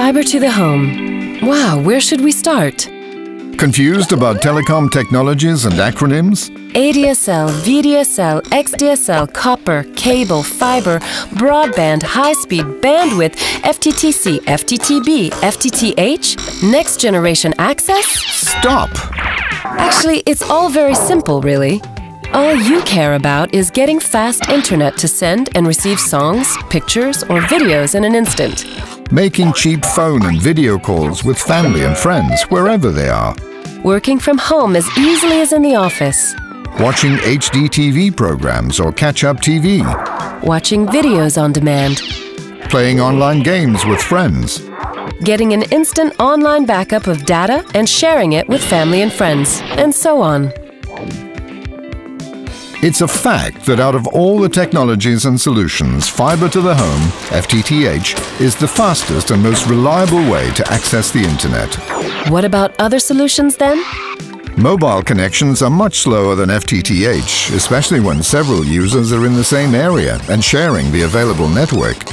Fiber to the home. Wow, where should we start? Confused about telecom technologies and acronyms? ADSL, VDSL, XDSL, copper, cable, fiber, broadband, high speed, bandwidth, FTTC, FTTB, FTTH, next generation access? Stop! Actually, it's all very simple, really. All you care about is getting fast internet to send and receive songs, pictures, or videos in an instant. Making cheap phone and video calls with family and friends wherever they are. Working from home as easily as in the office. Watching HD TV programs or catch up TV. Watching videos on demand. Playing online games with friends. Getting an instant online backup of data and sharing it with family and friends, and so on. It's a fact that out of all the technologies and solutions, fiber to the home, FTTH, is the fastest and most reliable way to access the internet. What about other solutions then? Mobile connections are much slower than FTTH, especially when several users are in the same area and sharing the available network.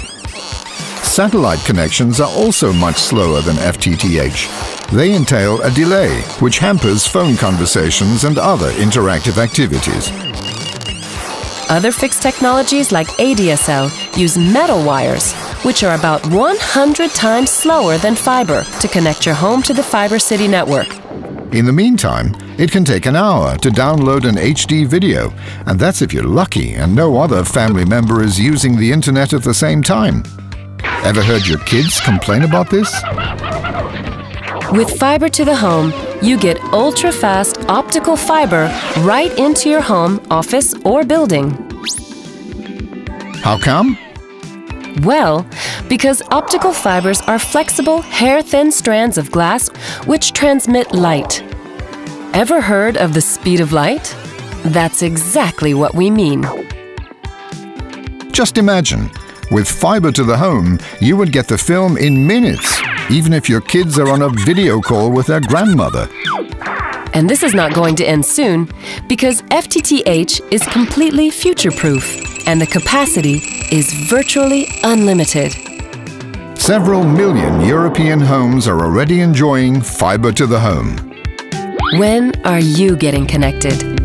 Satellite connections are also much slower than FTTH. They entail a delay, which hampers phone conversations and other interactive activities. Other fixed technologies like ADSL use metal wires, which are about 100 times slower than fiber to connect your home to the Fiber City network. In the meantime, it can take an hour to download an HD video, and that's if you're lucky and no other family member is using the internet at the same time. Ever heard your kids complain about this? With fiber to the home, you get ultra fast optical fiber right into your home, office, or building. How come? Well, because optical fibers are flexible, hair thin strands of glass which transmit light. Ever heard of the speed of light? That's exactly what we mean. Just imagine, with fiber to the home, you would get the film in minutes even if your kids are on a video call with their grandmother. And this is not going to end soon because FTTH is completely future proof and the capacity is virtually unlimited. Several million European homes are already enjoying fiber to the home. When are you getting connected?